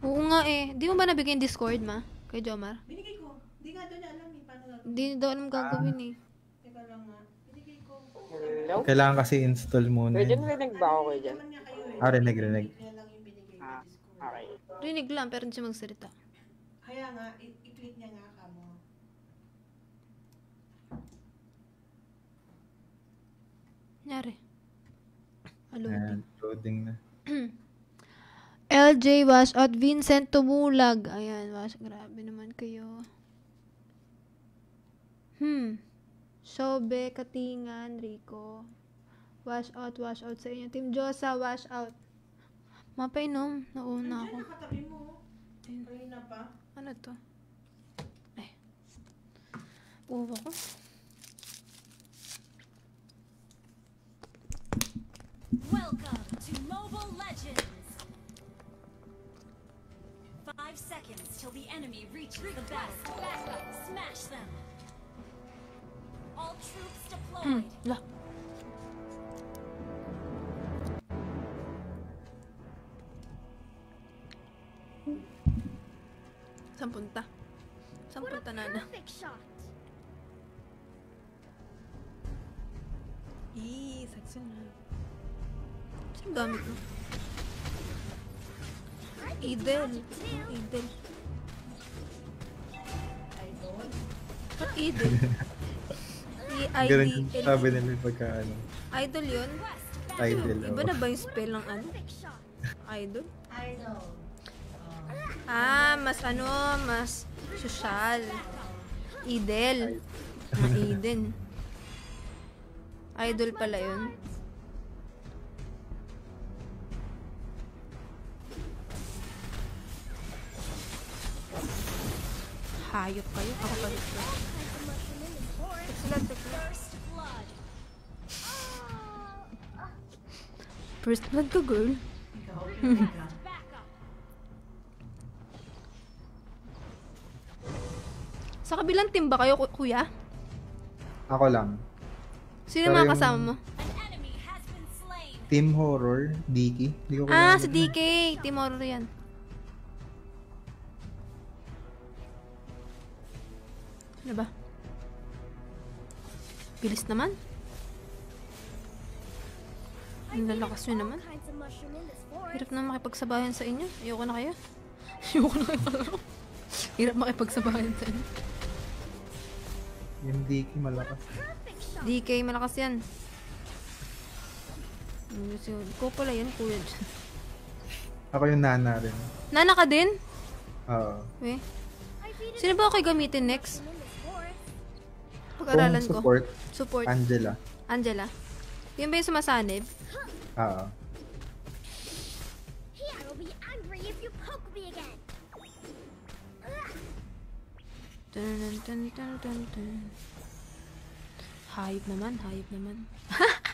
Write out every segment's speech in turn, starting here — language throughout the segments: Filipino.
Oo nga eh. Di mo ba nabigay yung Discord, ma? Kay Jomar? Binigay ko. Hindi nga daw niya alam eh. Paano gagawin. Hindi daw alam gagawin eh. Teka lang nga. Binigay ko. Hello? Kailangan kasi install muna Kuya Jan, yun. rinig ba ako kayo eh. Ah, rinig, rinig. Kaya lang yung binigay ko Ah, Discord. okay. Rinig lang, pero hindi siya magsalita. Kaya nga, i-click niya nga ka mo. Nyari. Ayan, loading na. LJ wash out Vincent tumulag. Ayan, wash. Grabe naman kayo. Hmm. Sobe, Katingan, Rico. Wash out, wash out sa inyo. Team Josa, wash out. Mapainom. Nauna ako. Diyan, nakatabi mo. Kanina pa. Ano to? Ay. Uwa ko. Welcome to Mobile Legends! Five seconds till the enemy reaches the battle. Backup, smash them! All troops deployed! Hmm, La. Saan punta? Saan punta na na? Perfect shot! Eee, sexy na. Saan gamit mo? Idel. Idel. Ba't Idel? Ganun yung sabi nila yung pagka ano. Idol yun? Idol. Iba na ba yung spell ng ano? Idol? Idol. Ah, mas ano, mas social. Idel. Eden. Idol pala yun. Hayop kayo. Ako pa dito. Sila, sila. First blood! First blood ka, girl. Sa kabilang team ba kayo, ku- kuya? Ako lang. Sino mga kasama mo? Team Horror, Diki. Hindi ko Ah, si DK. Team Horror yan. Ano ba? Bilis naman. Ang lalakas nyo naman. Hirap na makipagsabayan sa inyo. Ayoko na kayo. Ayoko na kayo kalaro. Hirap makipagsabayan sa inyo. Yung Diki malakas. DK, malakas yan. Ko pala yan, kuya. Ako yung nana rin. Nana ka din? Oo. Eh? Sino ba ako gamitin next? Pag-aralan ko. support, Support. Angela. Angela. Yun ba yung sumasanib? Oo. I will be angry if you poke me again. Dun, dun, dun, dun, dun. Hayop naman, hayop naman.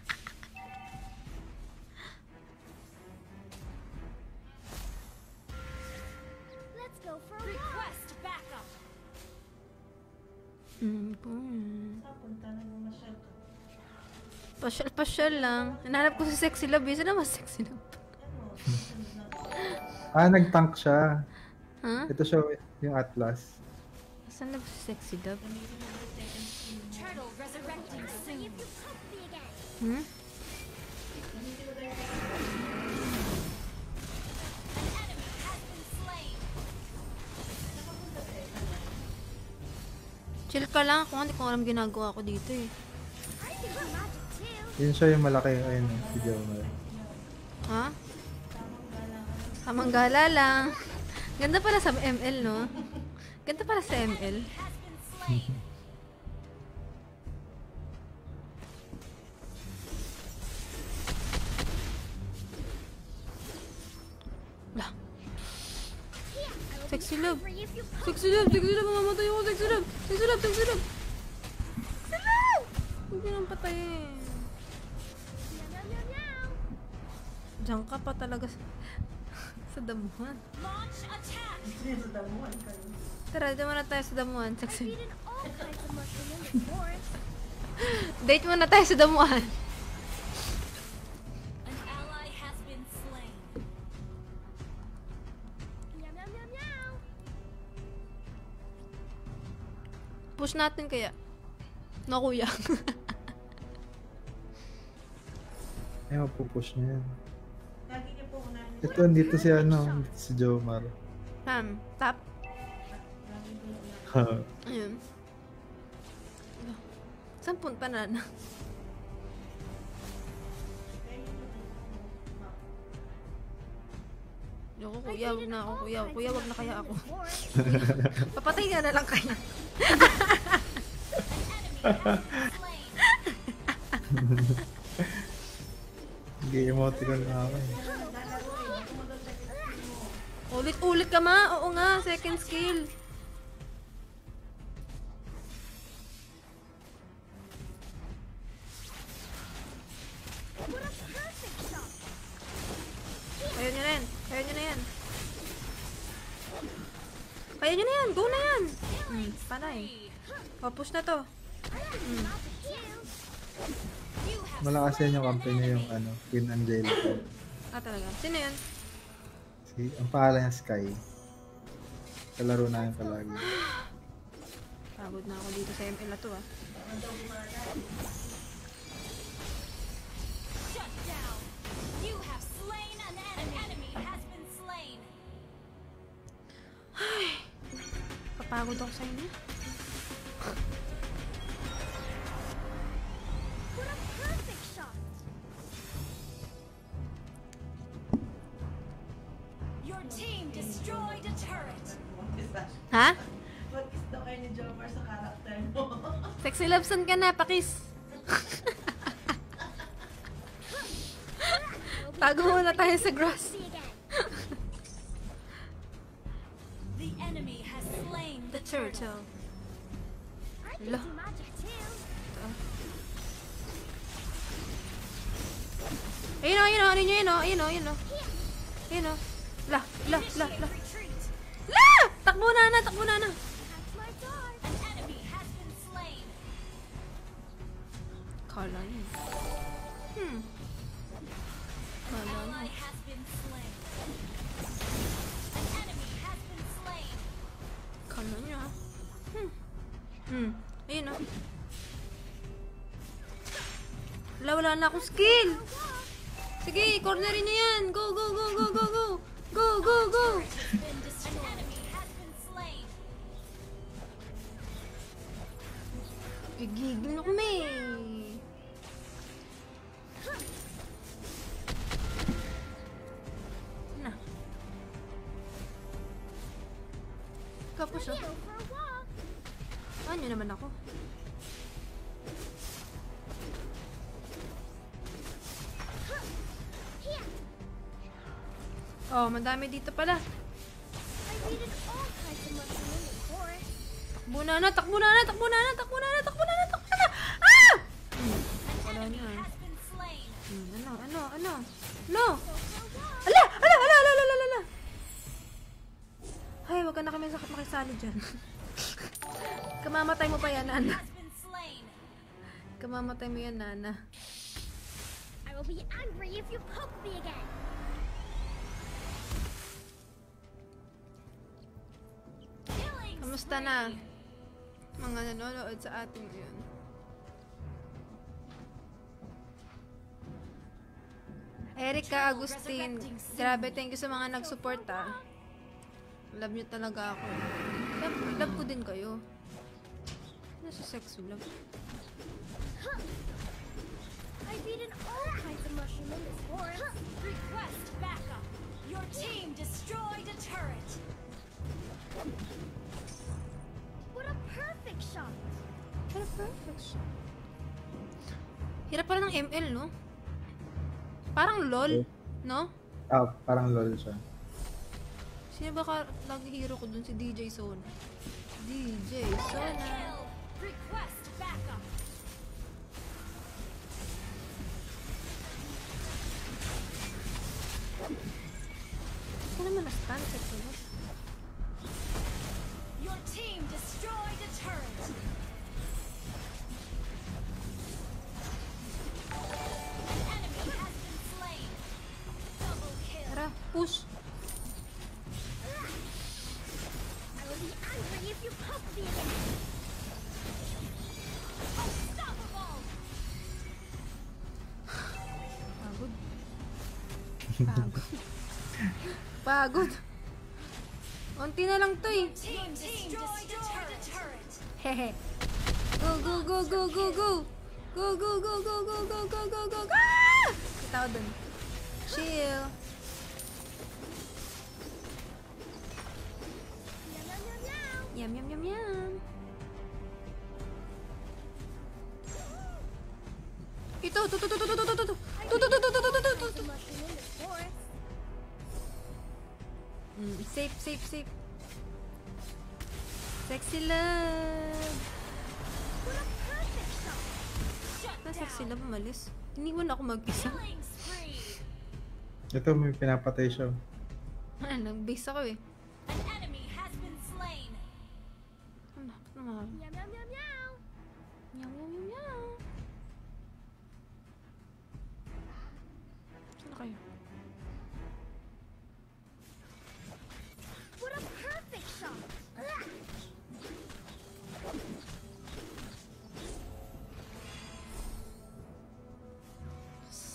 Mm, boom. Punta na mo masyal ka. Pasyal-pasyal lang. Hinahanap ko si Sexy Love. eh. Sino mas Sexy Love? Ah, nag-tank siya. Ha? Ito siya yung Atlas. Saan na ba si Sexy Love? Hmm? Chill ka lang. Kung hindi ko alam ginagawa ko dito eh. Yun siya yung malaki. Ayun, si Jomar. Ha? Tamang gala lang. Ganda pala sa ML, no? Ganda pala sa ML. Love, Sexy Love, mamamatay ako, Sexy Love. Sexy Love! Hindi nang patayin. Diyan ka pa talaga sa, sa damuhan. Sa damuhan ka. Tara, dyan muna tayo sa damuhan. Date muna tayo sa damuhan. Push natin kaya. No, kuya. Ay, mapupush niya yan. Lagi niyo po unahin. Ito, dito si ano, dito si Jomar. Ham, tap. Unahin. Ayun. Saan punta na na? Ayoko, kuya, wag na ako, kuya. Kuya, wag na kaya ako. Papatay ka na lang kaya. An enemy has been slain. Hindi emoticon na ako eh. Ulit-ulit ka ma. Oo nga, second skill. Kaya nyo na yan. Kaya nyo na yan. Kaya nyo na yan. Go na yan. Hmm, panay. O, push na to. Malakas yan yung company niya yung ano, Queen Angelica. Ah, talaga. Sino yan? Si, ang pangalan niya Sky. Kalaro namin palagi. Pagod na ako dito sa ML na to ah. shut down. You have Sexy Lobson ka na, pakis. Tago muna tayo sa grass. The enemy has slain The turtle. Lo. Ayun o, ayun o, ano nyo yun o, ayun o, ayun o. Ayun o. La, la, la, la. La! Takbo na na, takbo na na. Has been slain. Kala niya. Hmm. Hmm. Ayun o. Wala, wala na akong skill. Sige, cornerin niyo yan. Go, go, go, go, go, go. Go, go, go. Has been destroyed. Kapos Go oh. for a walk. Ano naman ako? Oh, madami dito pala. Takbo na na, takbo na na, takbo na na, takbo na na, takbo na na, takbo na na. Ah! An Wala niya. Hmm, ano, ano, ano? No! Ala! Ala! Ala! Ala! Ala! Ay, wag ka na kami sakit makisali dyan. Kamamatay mo pa yan, Nana. Kamamatay mo yan, Nana. I will be angry if you poke me again. Kamusta na? Mga nanonood sa ating yun. Erika Agustin, grabe, thank you sa mga nag-support ah. Love nyo talaga ako. Love, love ko din kayo. Ano sa sex love? I've eaten all kinds of mushroom in this forest. Request backup. Your team destroyed a turret. What a perfect shot. Pero perfect siya. Hirap pala ng ML, no? Parang LOL, no? Ah, parang lol siya. Sino ba ka nag-hero ko dun? Si DJ Zone. DJ. Kill. Request backup. Saan naman na-stun Pagod. Pagod. Unti na lang to eh. Hehe. Go, go, go, go, go, go. Go, go, go, go, go, go, go, go, go, go. Ah! Kita ko dun. Chill. Yum, yum, yum, yum. Ito, to, to, to, to, to, to, to, to, to, to, to, to, Mm, safe, safe, safe. Sexy love! Ah, Nasexy love, umalis. Iniwan ako mag-isa. Ito, may pinapatay siya. Ah, nag-base ako eh. An enemy has been slain. Ano? Ano?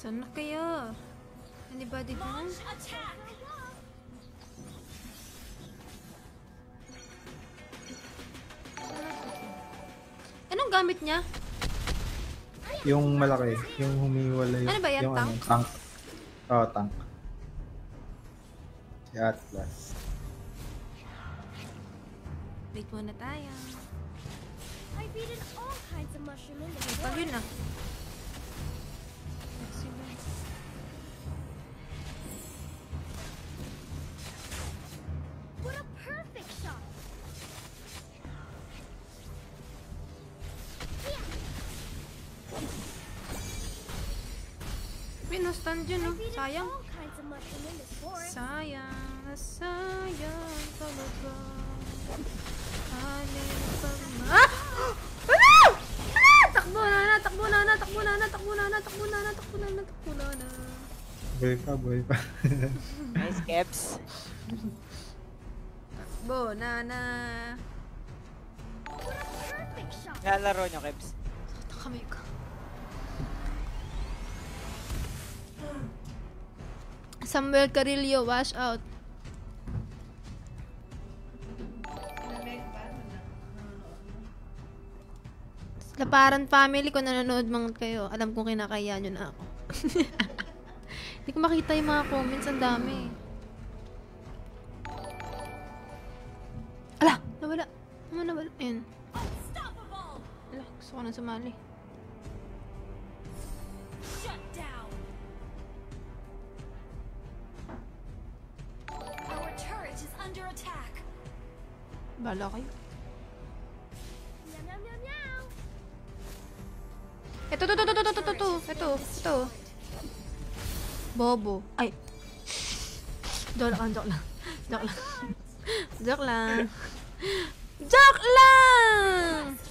Saan na kayo? Anybody dyan? Anong gamit niya? Yung malaki, yung humiwalay. Ano ba yan, yung tank? Ano, tank. Oo, tank. Si Atlas. Wait muna tayo. I've eaten all kinds of mushroom in this Pag yun forest. Pinustand yun, no? Sayang. Sayang, sayang talaga. Alin pa ma... Ah! Ah! Ah! Takbo na na, takbo na na, takbo na na, takbo na na, takbo na na, takbo na na, takbo na na. Buhay pa, buhay pa. Nice, Kebs. Takbo na na. Nalaro nyo, Kebs. Kamay ko. Samuel Carillo, wash out. Laparan family, kung nanonood man kayo, alam kong kinakaya nyo na ako. Hindi ko makita yung mga comments, ang dami. Ala! Nawala. Ano nawala? Unstoppable. Ala, gusto ko na sumali. Under attack. Bala kayo. Ito, ito, ito, ito, ito, ito, ito, ito, ito. Bobo. Ay. Joke lang, joke lang. Joke lang. Joke lang. Joke lang!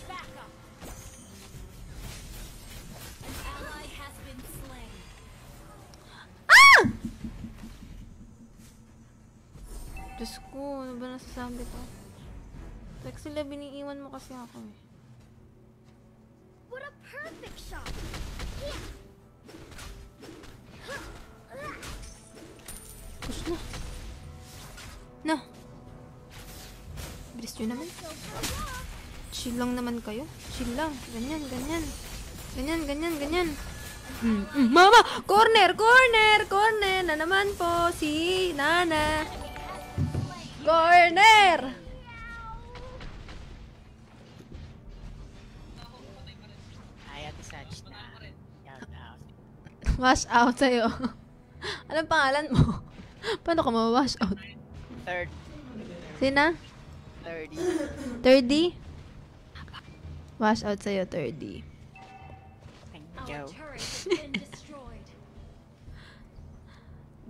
Nasasabi ko? Sexy love, iniiwan mo kasi ako eh. What a perfect shot. Push na. Na. Bilis nyo naman. Chill lang naman kayo. Chill lang. Ganyan, ganyan. Ganyan, ganyan, ganyan. Mm, mm. Mama! Corner! Corner! Corner! Na naman po si Nana. Corner! Ay, Ate Sach na. Shout out. Wash out sa'yo. Anong pangalan mo? Paano ka ma-wash out? Third. Sina? 30. 30? Wash out sa'yo, 30. Thank you.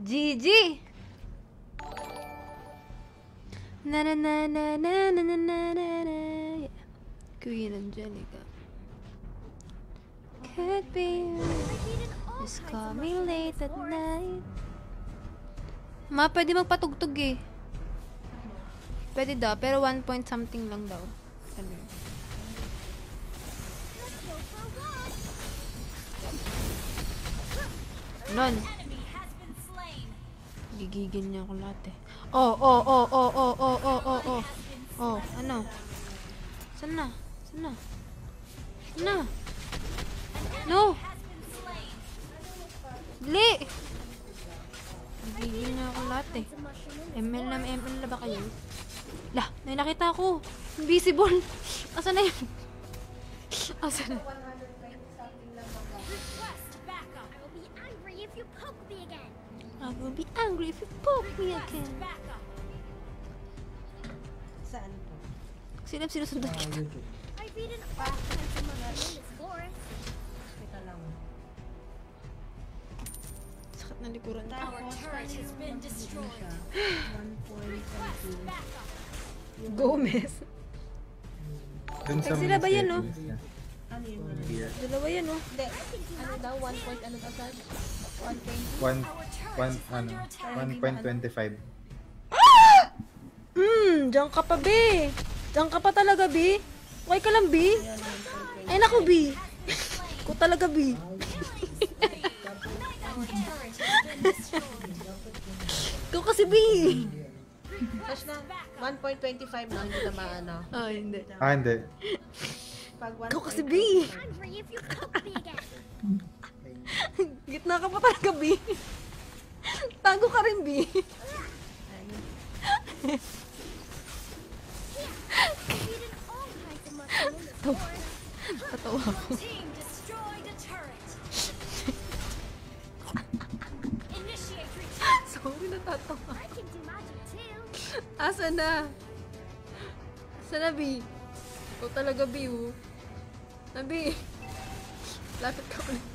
GG! Na na na. Ma, pwede magpatugtog eh. Pwede daw, pero one point something lang daw. Gigigil niya ako lahat eh. Oh, oh, oh, oh, oh, oh, oh, oh, oh. Oh, ano? Saan na? Saan na? Saan na? No! Dali! Gigigil niya ako lahat eh. ML na ML na ba kayo? Lah, may nakita ko. Invisible. Asa na yun? Asa na? Request backup. I will be angry if you poke me again. I will be angry if you poke me again. Saan po? Sinap sinusundan ah, kita. I read an article from a in this lang. Sakit na likuran ko. Our turret has been destroyed. Gomez. Sila ba yan, no? Ano yun? Dalawa yan, no? Hindi. Ano daw? 1 point ano daw? 120? 1 ano, under attack. 1.25. Hmm, diyan ka pa, B. Diyan ka pa talaga, B. Okay ka lang, B. Ay, naku, B. Ko talaga, B. Ko kasi, B. Tapos na, 1.25 na, hindi na maano. Ah, hindi. Ah, hindi. Pag Ko kasi, B. Angry if you poke me again. Gitna ka pa talaga, B. Tago ka rin, B. Tatawa ako. Sorry, natatawa ako. Asa na? Asa na, B? Ikaw talaga, B, oh. Na, Lapit ka ulit.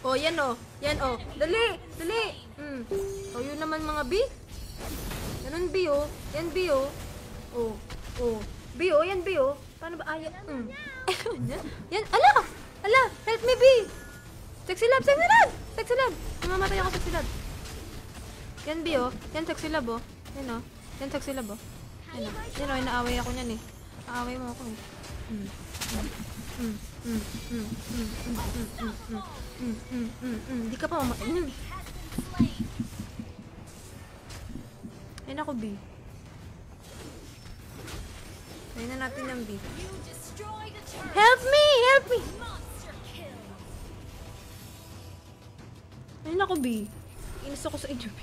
Oh, yan oh. Yan oh. Dali! Dali! Mm. Oh, yun naman mga B. Ganun B oh. Yan B oh. Oh. Oh. B oh. Yan B oh. Paano ba? Ah, Ayan. Mm. yan. Ala! Ala! Help me B! Sexy lab! Sexy lab! Sexy lab! Namamatay ako sexy lab. Yan B oh. Yan sexy lab oh. Yan oh. Yan sexy lab oh. Yan oh. Yan oh. Inaaway ako niyan eh. Aaway mo ako eh. Mm. Hindi ka pa mamatay. Ayun ako, B. Ayun na natin ang B. Help me! Help me! Ayun ako, B. Inis ako sa inyo, B.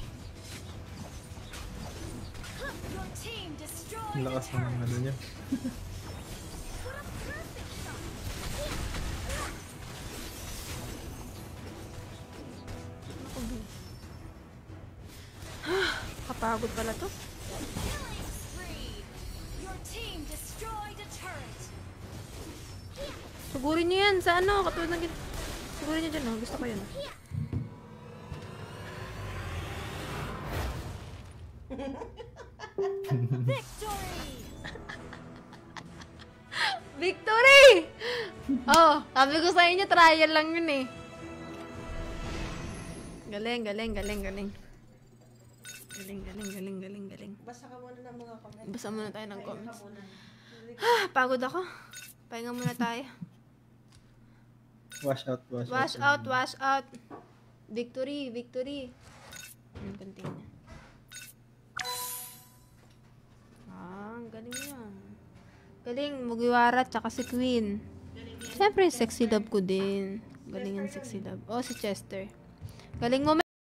Lakas naman na niya. Kapagod pala to. Sugurin nyo yan sa ano, katulad ng... Sugurin nyo dyan, oh. Gusto ko yun. Victory. Victory! Oh, sabi ko sa inyo, trial lang yun eh. Galing, galing, galing, galing. Galing, galing, galing, galing, galing. Basta ka muna ng mga comment. Basa muna tayo ng comments. Ah, pagod ako. Pahinga muna tayo. Wash out, wash, Wash out, wash out. Victory, victory. Ano continue? Ah, ang galing niya. Galing, Mugiwara tsaka si Queen. Siyempre, sexy love ko din. Galing ang sexy love. Oh, si Chester. Galing mo,